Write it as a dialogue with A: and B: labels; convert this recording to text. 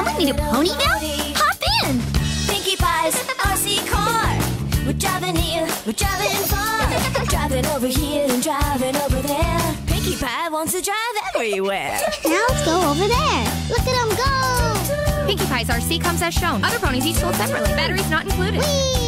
A: Someone me to Ponyville? Hop in!
B: Pinkie Pie's RC car. We're driving here, we're driving far. driving over here and driving over there. Pinkie Pie wants to drive everywhere.
A: Now let's go over there. Look at them go!
C: Pinkie Pie's RC comes as shown. Other ponies each sold separately. Batteries not included.
A: Whee!